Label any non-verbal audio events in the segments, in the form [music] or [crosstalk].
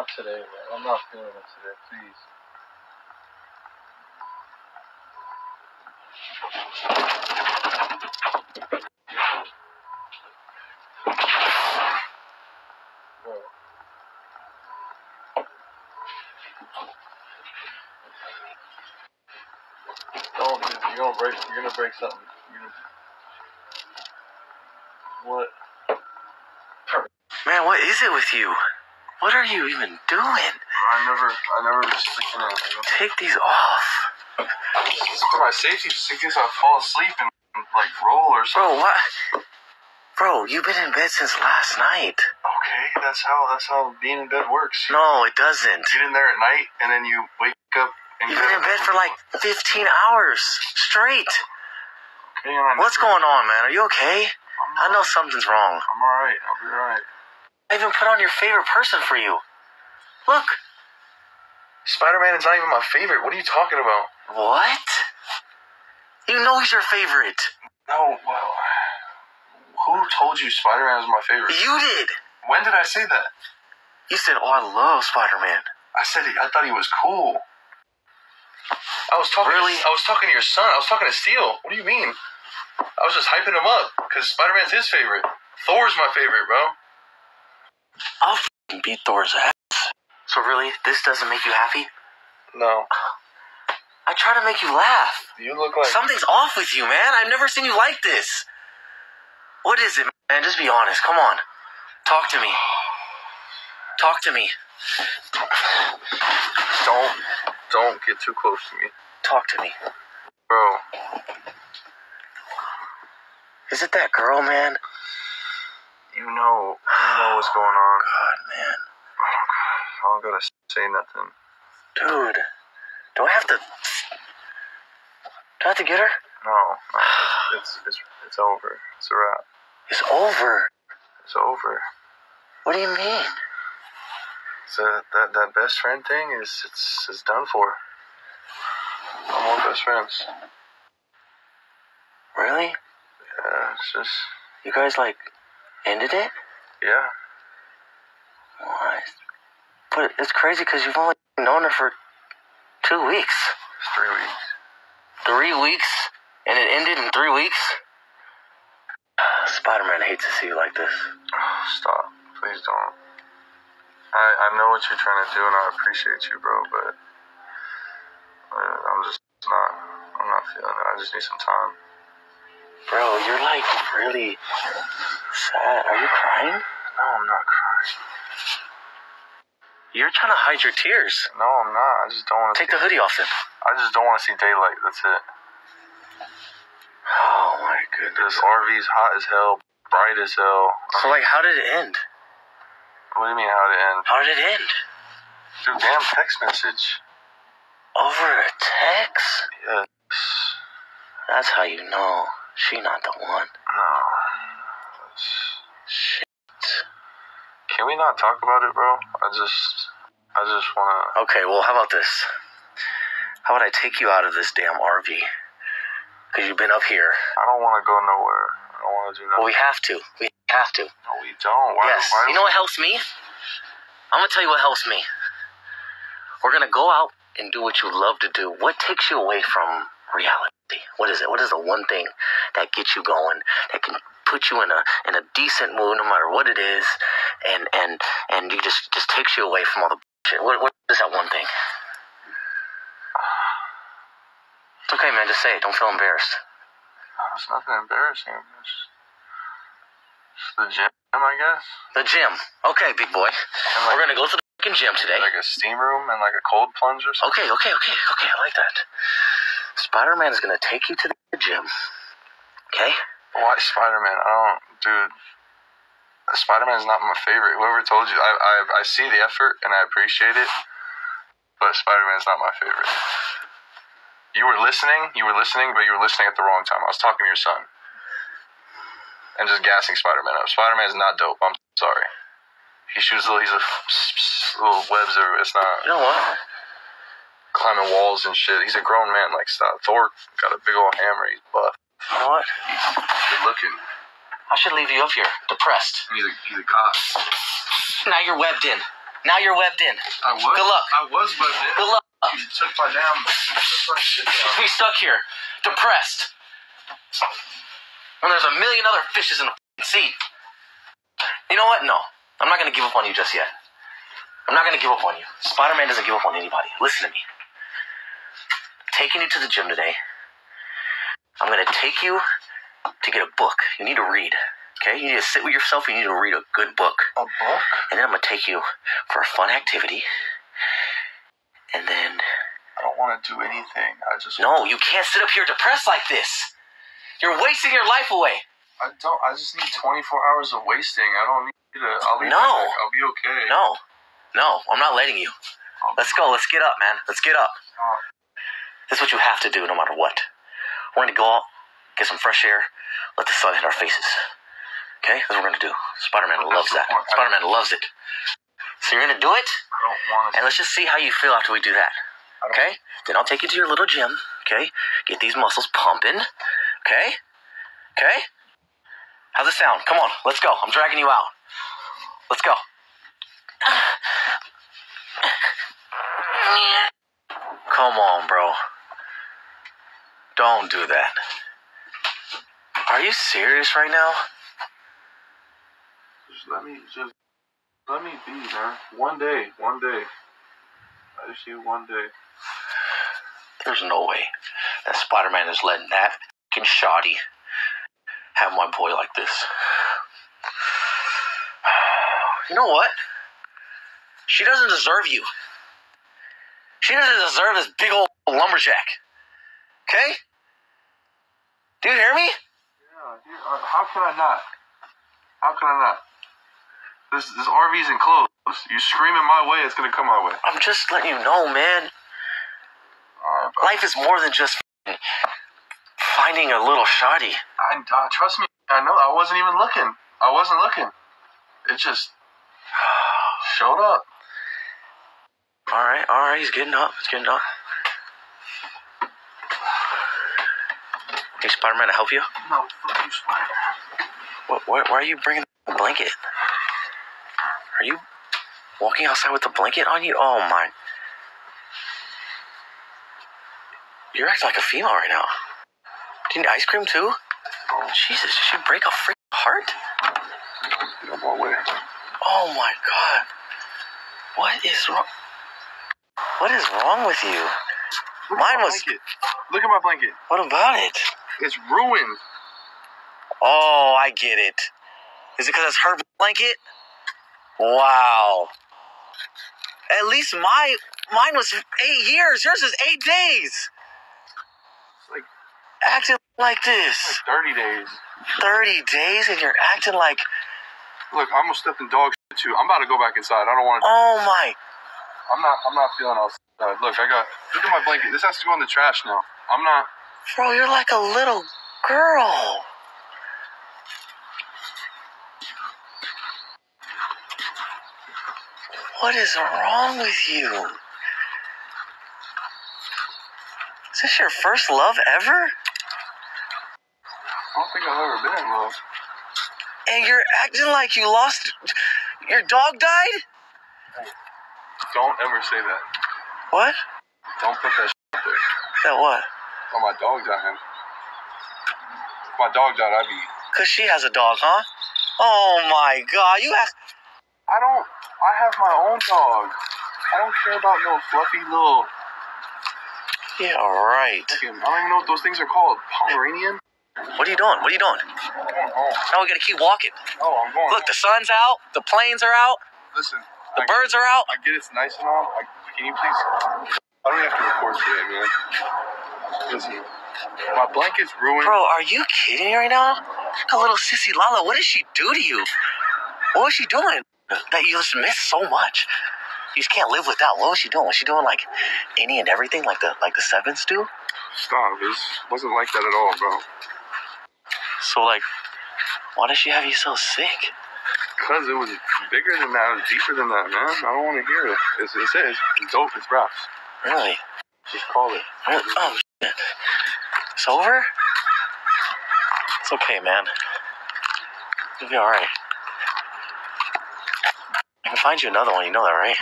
Not today, man. I'm not feeling it today. Please. Don't, you're gonna break. You're gonna break something. Gonna... What? Man, what is it with you? What are you even doing? I never, I never just freaking out. Take these off. It's for my safety, just in case I fall asleep and like roll or something. Bro, what? Bro, you've been in bed since last night. Okay, that's how that's how being in bed works. You No, it doesn't. get in there at night and then you wake up and You've been in bed for like 15 hours straight. Okay, What's going on, man? Are you okay? I know something's wrong. I'm all right. I'll be all right. I even put on your favorite person for you. Look. Spider-Man is not even my favorite. What are you talking about? What? You know he's your favorite. No, well, who told you Spider-Man was my favorite? You did. When did I say that? You said, "Oh, I love Spider-Man." I said I thought he was cool. I was talking. Really? I was talking to your son. I was talking to Steel. What do you mean? I was just hyping him up because Spider-Man's his favorite. Thor's my favorite, bro. I'll f***ing beat Thor's ass. So really, this doesn't make you happy? No, I try to make you laugh. you look like Something's off with you, man. I've never seen you like this. What is it, man? Just be honest. Come on. Talk to me. Talk to me. don't don't get too close to me, Talk to me. bro. Is it that girl, man? You know, you know what's going on. God, man. I don't gotta say nothing. Dude. Do I have to. Do I have to get her? No, no it's, it's it's it's over. It's a wrap. It's over. It's over. What do you mean? So that that best friend thing is it's it's done for. No more best friends. Really? Yeah, it's just You guys, like, ended it? yeah. Why? But it's crazy because you've only known her for two weeks. It's three weeks. Three weeks? And it ended in three weeks? Spider Man hates to see you like this. Oh, stop. Please don't. I I know what you're trying to do and I appreciate you, bro, but uh, I'm just not I'm not feeling it. I just need some time. Bro, you're like really sad. Are you crying? No, I'm not crying. You're trying to hide your tears. No, I'm not. I just don't want to Take the hoodie off then. I just don't want to see daylight. That's it. Oh my goodness. This RV's hot as hell, bright as hell. So, like, how did it end? What do you mean how did it end? How did it end? Dude, damn text message. Over a text? Yes. That's how you know she not the one. No. It's- Shit. Can we not talk about it, bro? I just, I just wanna. Okay, well, how about this? How about I take you out of this damn RV? Because you've been up here. I don't want to go nowhere. I don't want to do nothing. Well, we have to. We have to. No, we don't. Why? yes. Why You know what helps me? I'm gonna tell you what helps me. We're gonna go out and do what you love to do. What takes you away from reality? What is it? What is the one thing that gets you going? That can put you in a in a decent mood, no matter what it is, and and and you just just takes you away from all the bullshit. What what is that one thing? It's okay, man. Just say it. Don't feel embarrassed. It's nothing embarrassing. It's, it's the gym, I guess. The gym. Okay, big boy. And We're gonna go to the fucking gym today. Like a steam room and like a cold plunge or something. Okay, okay, okay, okay. I like that. Spider Man is gonna take you to the gym. Okay? Why Spider Man? I don't, dude. Spider Man is not my favorite. Whoever told you, I, I I see the effort and I appreciate it, but Spider Man is not my favorite. You were listening, you were listening, but you were listening at the wrong time. I was talking to your son and just gassing Spider Man up. Spider Man is not dope. I'm sorry. He shoots little, he's a little webs everywhere. It's not You know what? Climbing walls and shit. He's a grown man. Like stop. Thor got a big old hammer. He's buff. You know what? Good looking. I should leave you up here, depressed. He's a he's a cop. Now you're webbed in. Now you're webbed in. I was. Good luck. I was, but then Good luck. you took my damn. Took my shit down. [laughs] Be stuck here, depressed. When there's a million other fishes in the sea. You know what? No. I'm not gonna give up on you just yet. I'm not gonna give up on you. Spider Man doesn't give up on anybody. Listen to me. Taking you to the gym today. I'm gonna take you to get a book. You need to read. Okay? You need to sit with yourself. You need to read a good book. A book? And then I'm gonna take you for a fun activity. And then I don't want to do anything. I just. no, you can't sit up here depressed like this. You're wasting your life away. I don't. I just need 24 hours of wasting. I don't need to. I'll be. No. I'll be okay. No, no, I'm not letting you. Let's go. Let's get up, man. Let's get up. This is what you have to do no matter what. We're gonna go out, get some fresh air, let the sun hit our faces. Okay? That's what we're gonna do. Spider Man loves that. the point. I- Spider Man loves it. So you're gonna do it, I don't want to. and let's just see how you feel after we do that. Okay? Then I'll take you to your little gym. Okay? Get these muscles pumping. Okay? Okay? How's it sound? Come on, let's go. I'm dragging you out. Let's go. [sighs] Come on, bro. Don't do that. Are you serious right now? Just let me. Just let me be, man. One day. One day. I just need one day. There's no way that Spider Man is letting that fucking shoddy have my boy like this. [sighs] You know what? She doesn't deserve you. She doesn't deserve this big old lumberjack. Okay? Do you hear me? Yeah. dude, uh, How can I not? How can I not? This this RV's enclosed. You scream in my way, it's gonna come my way. I'm just letting you know, man. Alright, but Life is more than just finding a little shoddy. I, uh, trust me. I know. I wasn't even looking. I wasn't looking. It just showed up. All right, all right. He's getting up. He's getting up. Hey, Spider Man, to help you? No, fuck you, Spider. What, why, why are you bringing the blanket? Are you walking outside with the blanket on you? Oh my! You're acting like a female right now. Do you need ice cream too? Oh, Jesus, did she break a freaking heart? no more way. Oh my god! What is wrong? What is wrong with you? Look Mine my was- Blanket. Look at my blanket. What about it? It's ruined. Oh, I get it. Is it because it's her blanket? Wow. At least my mine was eight years. Yours is eight days. Like Acting like this. like 30 days. Thirty days, and you're acting like Look, I almost stepped in dog shit too. I'm about to go back inside. I don't want to. oh my. I'm not. I'm not feeling outside. Look, I got. Look at my blanket. This has to go in the trash now. I'm not. Bro, you're like a little girl. What is wrong with you? Is this your first love ever? I don't think I've ever been in love. And you're acting like you lost. Your dog died? Don't ever say that. What? Don't put that shit there. That what? Oh, my dog dying. If my dog died, I'd be. Because she has a dog, huh? Oh my god, you act. I don't. I have my own dog. I don't care about no fluffy little. Yeah, right. I don't even know what those things are called. Pomeranian. What are you doing? What are you doing? I'm going home. Now we gotta keep walking. Oh. oh, I'm going. Look, the sun's out, the planes are out, Listen. the I, birds are out. I get it's nice and all. I, can you please? I don't have to record today, man. Listen. My blanket's ruined. Bro, are you kidding me right now? A little sissy Lala, what did she do to you? What was she doing that you just miss so much? You just can't live without. What was she doing? Was she doing like any and everything like the like the sevens do? Stop. It wasn't like that at all, bro. So like, why does she have you so sick? Cause it was bigger than that. It was deeper than that, man. I don't want to hear it. It's, it's, it's, dope. It's raps. Really? Just call it. Oh. It's over? It's okay, man. You'll be alright. I can find you another one, you know that, right?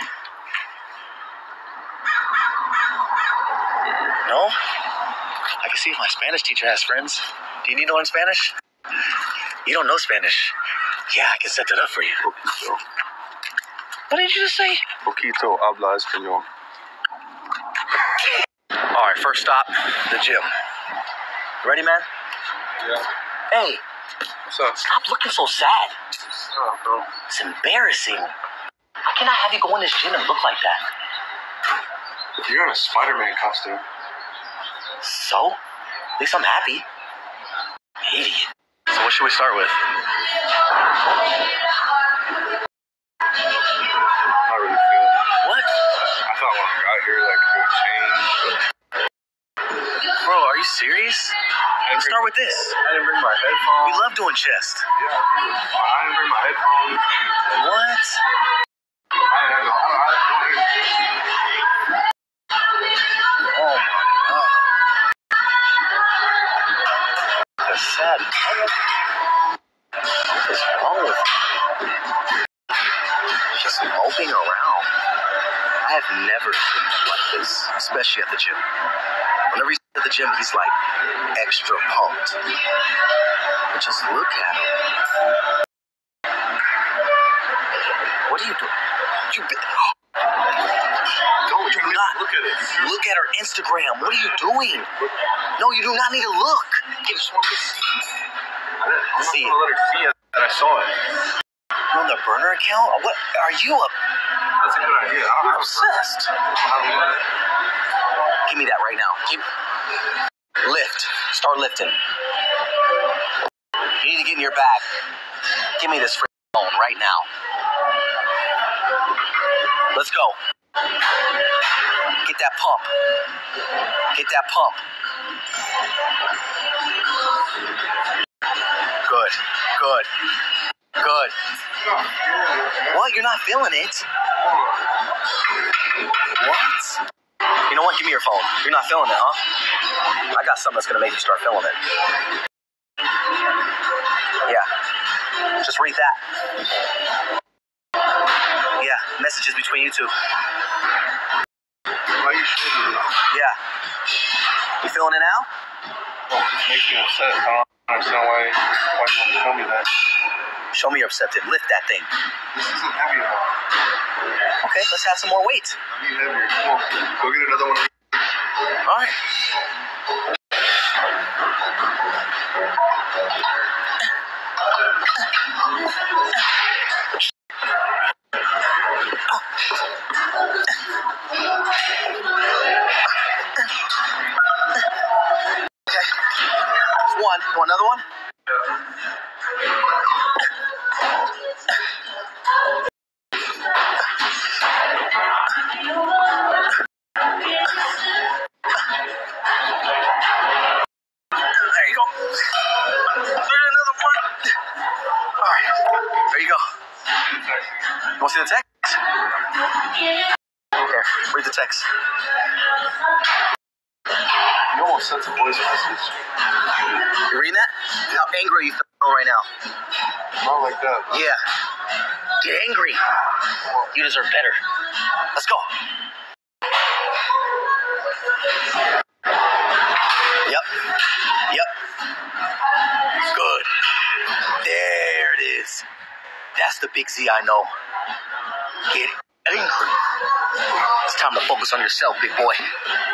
No? I can see if my Spanish teacher has friends. Do you need to learn Spanish? You don't know Spanish. Yeah, I can set that up for you. Poquito. What did you just say? Poquito habla español. Alright, first stop, the gym. Ready, man? Yeah. Hey, What's up? stop looking so sad. What's up, bro? It's embarrassing. How can I have you go in this gym and look like that? You're in a Spider-Man costume. So? At least I'm happy. Idiot. So what should we start with? Start with this. I didn't bring my We headphones. love doing chest. Yeah, I didn't bring my headphones. What? I didn't no. I. I didn't Oh my god. That's sad. What is wrong with you? Just moping around. I have never seen like this, especially at the gym. The gym, he's like extra pumped. But just look at him. What are you doing? You be- do not look at it. look at her Instagram. What are you doing? No, you do not need to look. I just wanted to see. I'm See not gonna let her see it that I saw it. You're on the burner account? What are you up? That's a good idea. I don't You're obsessed. Give me that right now. Keep lift. Start lifting. You need to get in your bag. Give me this phone right now. Let's go. Get that pump. Get that pump. Good. Good. Good. What? You're not feeling it? What? You know what? Give me your phone. You're not feeling it, huh? I got something that's gonna make you start feeling it. Yeah. Just read that. Yeah. Messages between you two. Why you showing me? Yeah. You feeling it now? Well, it makes me upset. I don't understand why. Why you want to show me that? Show me upset. Then lift that thing. This isn't heavy enough. Okay, let's have some more weight. I need heavier. Come on, go get another one. All right. Okay. One. Want another one? Yeah. Get angry. You deserve better. Let's go. Yep. Yep. Good. There it is. That's the big Z I know. Get angry. It's time to focus on yourself, big boy.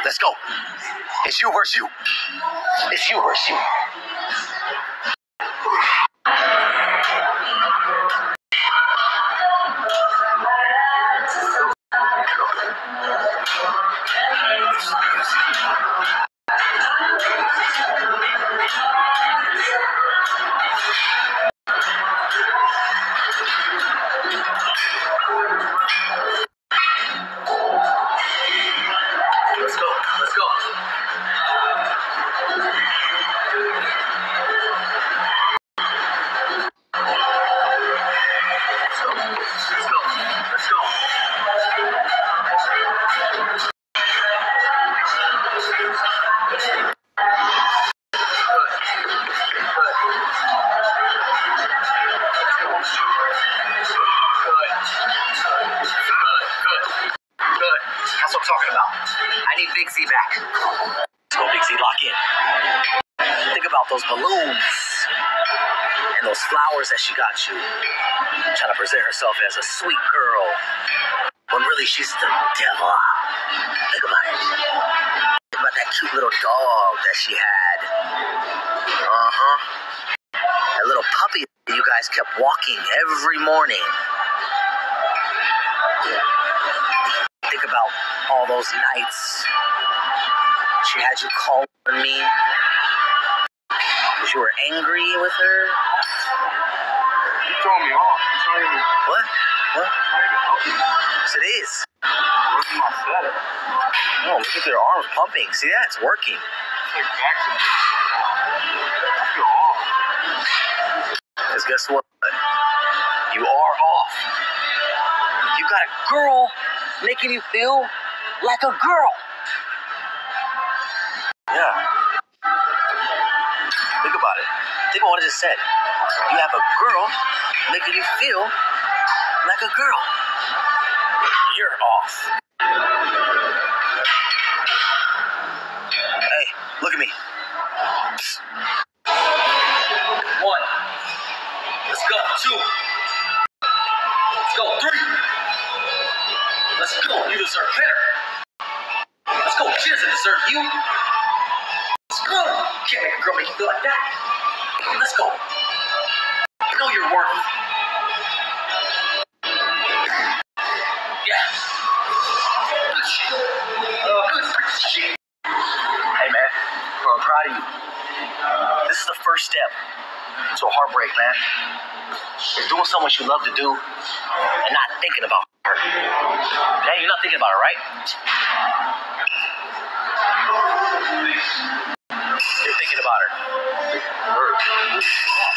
Let's go. It's you versus you. It's you versus you. Big Z back. Let's go, Big Z, lock in. Think about those balloons and those flowers that she got you. Trying to present herself as a sweet girl, when really she's the devil. Think about it. Think about that cute little dog that she had. Uh huh. That little puppy you guys kept walking every morning. All those nights she had you call on me because you were angry with her. You throwing me off. It's not even, What? What? it's not even helping. Yes, it is. Where's my set? No, look at their arms pumping. See that? It's working. It's like vaccine. I feel. Because guess what? You are off. You got a girl making you feel like a girl. Yeah. Think about it. Think about what I just said. You have a girl making you feel like a girl. You're off. Hey, look at me. Go. Deserve you. Let's go. Can't make a girl make you feel like that. Let's go. You know your worth. Yeah. Good. Good. Hey man, I'm proud of you. This is the first step to a heartbreak, man. It's doing something you love to do and not thinking about her. Hey, you're not thinking about her, right? You're thinking about her. Oh.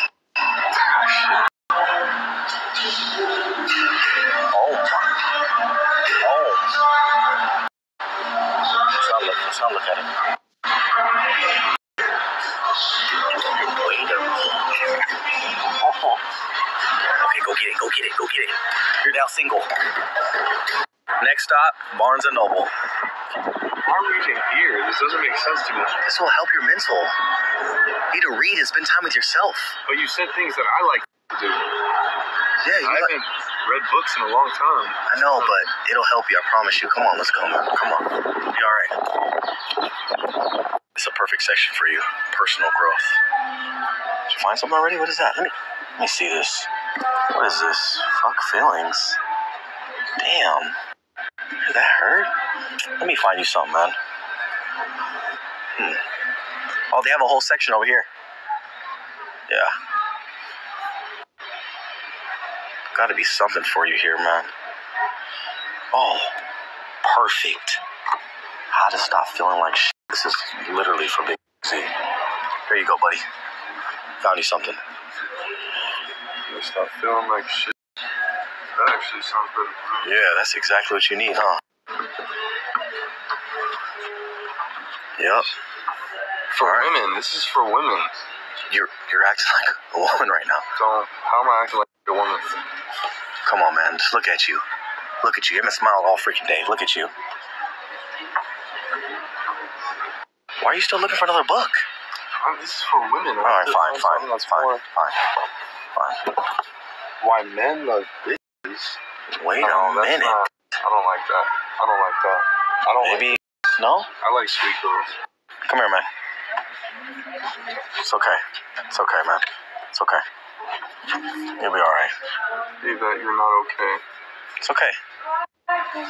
You're now single. Next stop, Barnes and Noble. Why are we using beer? This doesn't make sense to me. This will help your mental. You need to read and spend time with yourself. But you said things that I like to do. Yeah, you I haven't read books in a long time. I know, but it'll help you. I promise you. Come on, let's go. Come on. Be all right. It's a perfect section for you. Personal growth. Did you find something already? What is that? Let me let me see this. What is this? Fuck feelings. Damn. Did that hurt? Let me find you something, man. Hmm. Oh, they have a whole section over here. Yeah. Gotta be something for you here, man. Oh, perfect. How to stop feeling like shit. This is literally for Big Z. Here you go, buddy. Found you something. Stop feeling like shit. That actually sounds better. Yeah, that's exactly what you need, huh? Yep. For right. women, this is for women. You're you're acting [laughs] like a woman right now. Don't. How am I acting like a woman? Come on, man. Just look at you. Look at you. You haven't smiled all freaking day. Look at you. Why are you still looking for another book? Um, this is for women. All right, fine, fine, That's fine, fine, fine. why men love bitches. Wait No, a minute. not- I don't like that. I don't like that. I don't Maybe no. I like sweet girls. Come here, man. It's okay. It's okay, man. It's okay. You'll be all right. Hey, that you're not okay. It's okay.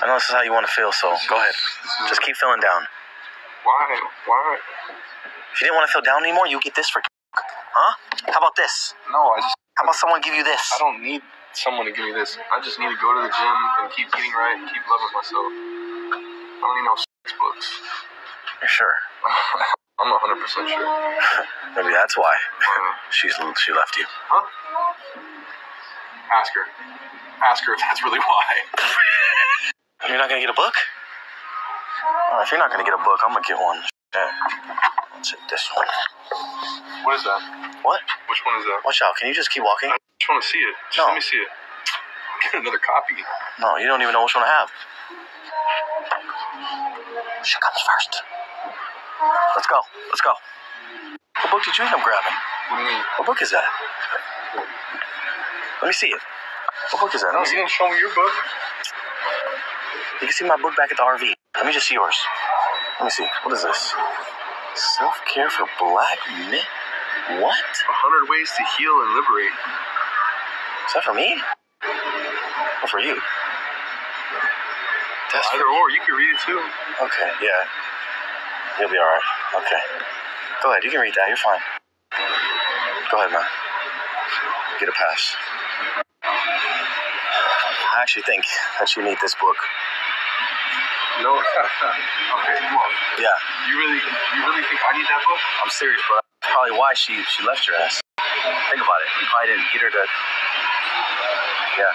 I know this is how you want to feel, so go ahead. Just keep feeling down. Why? Why? If you didn't want to feel down anymore, you get this for huh? How about this? No, I just. How about someone give you this? I don't need someone to give me this. I just need to go to the gym and keep eating right and keep loving myself. I don't need no sex books. You're sure? [laughs] I'm 100% sure. [laughs] Maybe that's why Uh, [laughs] she's she left you. huh? Ask her. Ask her if that's really why. You're not gonna get a book? Oh, if you're not gonna get a book, I'm gonna get one. Let's hit this one. What is that? What? Which one is that? Watch out. Can you just keep walking? I just want to see it. Just No. let me see it. [laughs] Get another copy. No, you don't even know which one I have. She comes first. Let's go. Let's go. What book did you end up grabbing? What do you mean? What book is that? Let me see it. What book is that? No, you didn't show me your book. You can see my book back at the RV. Let me just see yours. Let me see. What is this? Self care for black men. What? A hundred ways to heal and liberate. Is that for me? Or for you? That's Either or, you can read it too. Okay, yeah. You'll be alright. Okay. Go ahead, you can read that. You're fine. Go ahead, man. Get a pass. I actually think that you need this book. No. [laughs] okay, on. Yeah, You really, you really think I need that book? I'm serious, bro. That's probably why she she left your ass. Think about it. You probably didn't get her to. Yeah.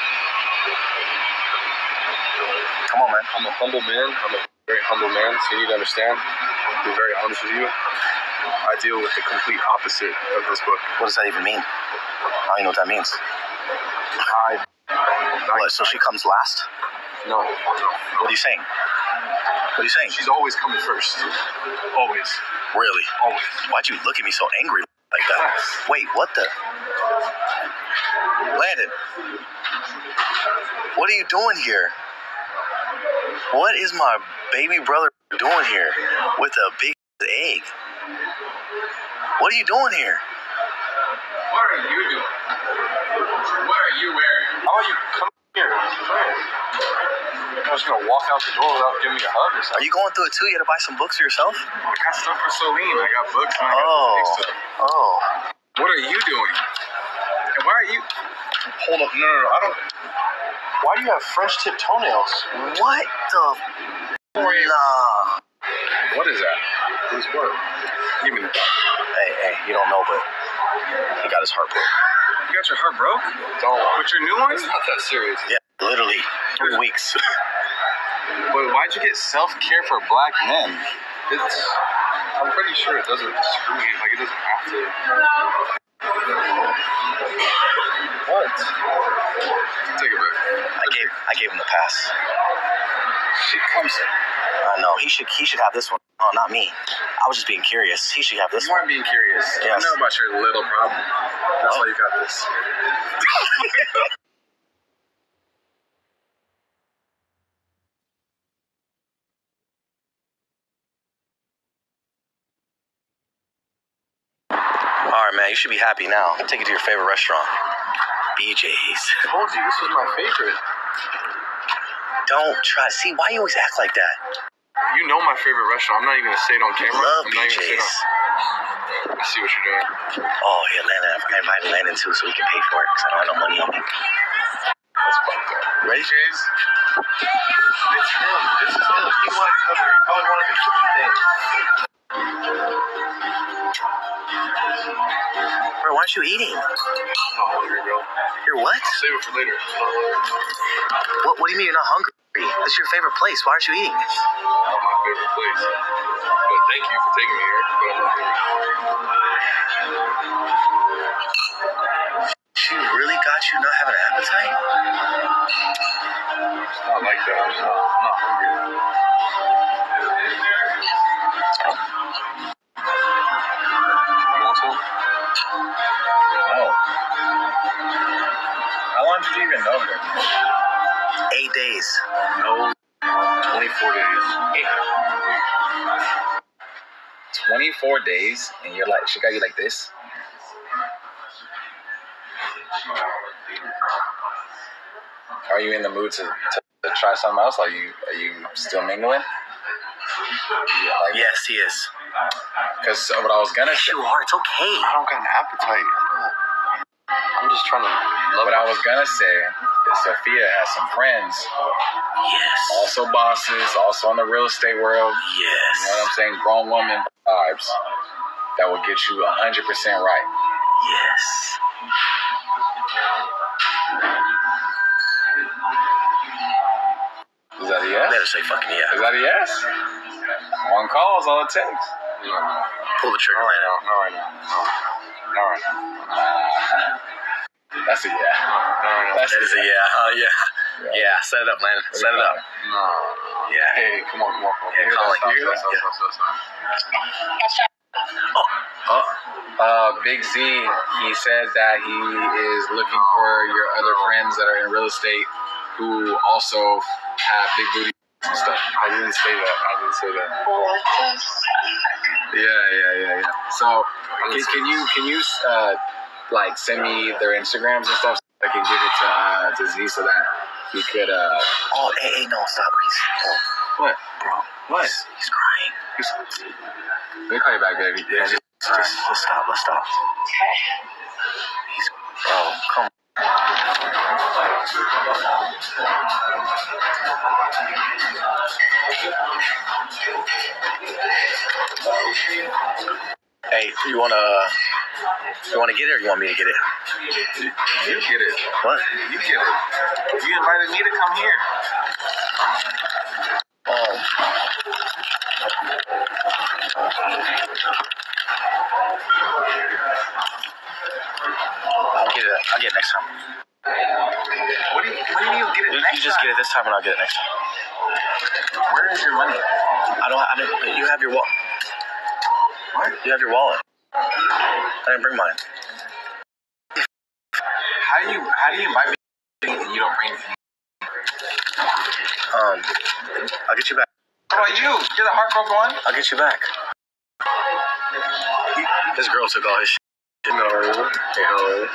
Come on, man. I'm a humble man. I'm a very humble man, so you need to understand. To be very honest with you. I deal with the complete opposite of this book. What does that even mean? I don't even know what that means. I. What? So she comes last? No, no. What are you saying? What are you saying? She's always coming first. Always. Really? Always. Why'd you look at me so angry like that? Wait, what the? Landon, what are you doing here? What is my baby brother doing here with a big egg? What are you doing here? What are you doing? What are you wearing? How about you come here? I'm gonna walk out the door without giving me a hug or Are you going through it too? You had to buy some books for yourself? I got stuff for Celine. I got books and I got Oh, stuff. oh. What are you doing? And why are you? Hold up! No, no, no! I don't. Why do you have French tip toenails? What the? Nah. What is that? Who's what? Give me. Hey, hey, you don't know, but he got his heart broke. You got your heart broke? Don't. But your new one? It's not that serious. Yeah, literally three weeks. [laughs] But why'd you get self care for black men? It's. I'm pretty sure it doesn't discriminate. Like it doesn't have to. What? Take a back. I gave I gave him the pass. She comes. I know he should he should have this one. Oh, not me. I was just being curious. He should have this You one. weren't being curious. I know about your little problem. That's why you got this. [laughs] You should be happy now. Take it to your favorite restaurant, BJ's. I told you this was my favorite. Don't try. See why you always act like that. You know my favorite restaurant. I'm not even gonna say it on camera. Love I'm gonna say it BJ's. on. I see what you're doing. Oh yeah, Landon. I invited Landon too, so we can pay for it because I don't have no money on me. That's fucked up. Ready? BJ's. It's him. This is him. He wanted to cover. He probably wanted to keep you thing. Bro, why aren't you eating? I'm not hungry, bro. You're what? Save it for later. What? What do you mean you're not hungry? This is your favorite place. Why aren't you eating? Not my favorite place. But thank you for taking me here. But I'm not hungry. She really got you not having an appetite? It's not like that. I'm not, I'm not hungry. Even her? Eight days. No. 24 days. 24 days, and you're like, she got you like this? Are you in the mood to, to, to try something else? Are you are you still mingling? Yeah, like, Yes, he is. Because what I was gonna Yes, say, you are. It's okay. I don't got an appetite. I'm just trying to love what I was gonna say is Sophia has some friends, Yes. also bosses, also in the real estate world. Yes. You know what I'm saying? Grown woman vibes that will get you 100% right. Yes. Is that a yes? Better say fucking Is that a yes? One call is all it takes. Pull the trigger not right right now. Not right now. No. Not right now. Uh, that's a yeah. Not right now. That's That is a yeah. Oh yeah. Yeah. Set it up, man. Set it up. No. Yeah. Hey, come on, come on, come on. Yeah, Hear that? calling. Stop, stop, stop, stop, stop, stop. Oh, Uh, Big Z, he said that he is looking for your other friends that are in real estate who also have big booty and stuff. I didn't say that. I didn't say that. Yeah, yeah, yeah, yeah. So, can, can you can you uh, like send me their Instagrams and stuff? So I can give it to uh, to Z so that he could. Uh, oh, hey, hey, no, stop, please. Oh, what? bro, What? he's, he's crying. Let me call you back, baby. Yeah, just, just, let's stop, let's stop. He's, bro, come on. Hey, you wanna, you wanna get it or you want me to get it? You get it. What? You get it. You invited me to come here. Oh, I'll get it. I'll get it next time. What do you? What do you get it You, next you just time? get it this time, and I'll get it next time. Where is your money? I don't. I didn't. You have your wallet. You have your wallet. I didn't bring mine. How do you? How do you invite me and you don't bring anything? Um, I'll get you back. How about you? You're the heartbroken one. I'll get you back. This girl took all his shit. No. No.